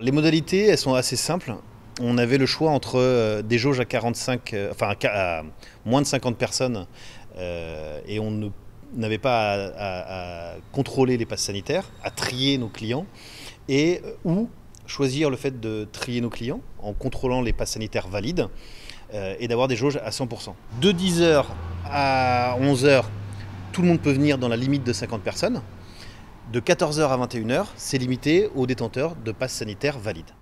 Les modalités, elles sont assez simples. On avait le choix entre euh, des jauges à 45, euh, moins de 50 personnes, euh, et on n'avait pas à, contrôler les passes sanitaires, à trier nos clients, et ou choisir le fait de trier nos clients en contrôlant les passes sanitaires valides et d'avoir des jauges à 100%. De 10h à 11h, tout le monde peut venir dans la limite de 50 personnes. De 14h à 21h, c'est limité aux détenteurs de passes sanitaires valides.